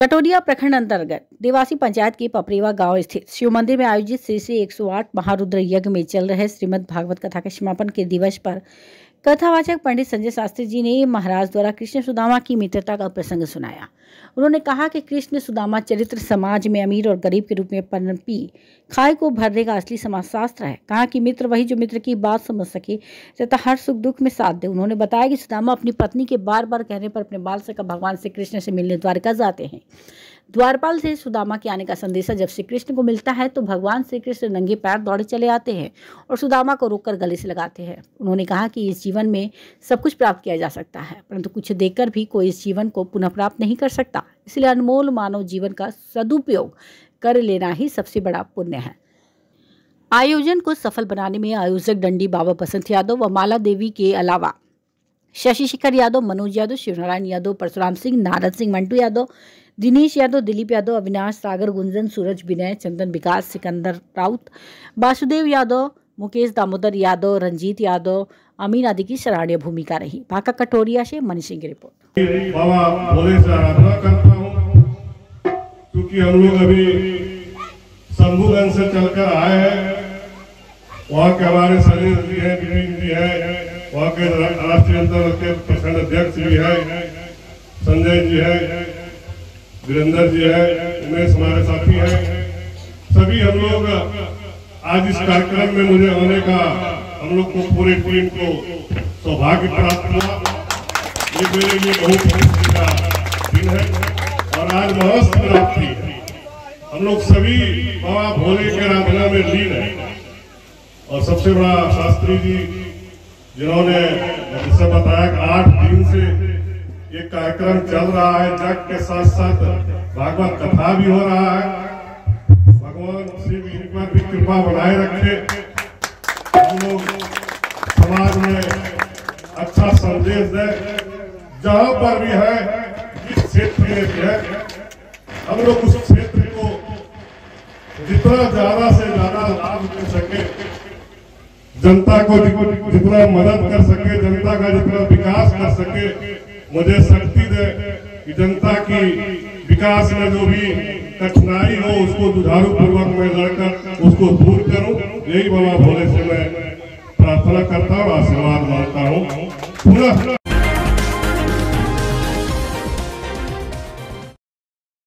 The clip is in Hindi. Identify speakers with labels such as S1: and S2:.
S1: कटोरिया प्रखंड अंतर्गत देवासी पंचायत के पपरेवा गाँव स्थित शिव मंदिर में आयोजित श्री श्री 108 महारुद्र यज्ञ में चल रहे श्रीमद् भागवत कथा के समापन के दिवस पर कथावाचक पंडित संजय शास्त्री जी ने महाराज द्वारा कृष्ण सुदामा की मित्रता का प्रसंग सुनाया। उन्होंने कहा कि कृष्ण सुदामा चरित्र समाज में अमीर और गरीब के रूप में पनपी, खाई को भरने का असली समाज शास्त्र है। कहा कि मित्र वही जो मित्र की बात समझ सके तथा हर सुख दुख में साथ दे। उन्होंने बताया कि सुदामा अपनी पत्नी के बार बार कहने पर अपने बाल से भगवान से कृष्ण से मिलने द्वारका जाते हैं। द्वारपाल से सुदामा के आने का संदेशा जब श्री कृष्ण को मिलता है तो भगवान श्री कृष्ण नंगे पैर दौड़े चले आते हैं और सुदामा को रोककर गले से लगाते हैं। उन्होंने कहा कि इस जीवन में सब कुछ प्राप्त किया जा सकता है, परंतु कुछ देकर भी कोई इस जीवन को पुनः प्राप्त नहीं कर सकता। इसलिए अनमोल मानव जीवन का सदुपयोग कर लेना ही सबसे बड़ा पुण्य है। आयोजन को सफल बनाने में आयोजक डंडी बाबा बसंत यादव व माला देवी के अलावा शशि शेखर यादव, मनोज यादव, शिवनारायण यादव, परशुराम सिंह, नारद सिंह, मंटू यादव दिनेश यादव, दिलीप यादव, अविनाश सागर, गुंजन, सूरज, विनय, चंदन विकास, सिकंदर राउत, वासुदेव यादव, मुकेश दामोदर यादव, रंजीत यादव, अमीन आदि की सराहनीय भूमिका रही। भाका कटोरिया से मनी सिंह की रिपोर्ट।
S2: क्योंकि हम लोग अभी शंभुगंज से चलकर आए हैं। वहाँ के हमारे सलील जी हैं विपिन जी हैं। वहाँ के राष्ट्रीय अंतर के प्रखंड अध्यक्ष भी है, संजय जी है। वीरेंद्र जी है उमेश हमारे साथी हैं। सभी हम लोग आज इस कार्यक्रम में मुझे आने का हम लोग को पूरे टीम को सौभाग्य प्राप्त हुआ। ये मेरे लिए बहुत खुशी का दिन है और आज महस्त प्राप्ति हम लोग सभी बाबा भोले के आराधना में लीन है। और सबसे बड़ा शास्त्री जी, जिन्होंने मुझसे बताया कि आठ दिन से ये कार्यक्रम चल रहा है जग के साथ साथ भागवत कथा भी हो रहा है। भगवान शिव इन पर भी कृपा बनाए रखे। हम लोग समाज में अच्छा संदेश दे। जहाँ पर भी है, जिस क्षेत्र में भी है, हम लोग उस क्षेत्र को जितना ज़्यादा से ज़्यादा लाभ मिल सके, जनता को जितना मदद कर सके, जनता का जितना विकास कर सके मुझे शक्ति दे कि जनता की विकास में जो भी कठिनाई हो, उसको दुधारू पूर्वक में लड़कर उसको दूर करूँ। यही बाबा भोले से मैं प्रार्थना करता हूँ, आशीर्वाद माँगता हूँ। पूरा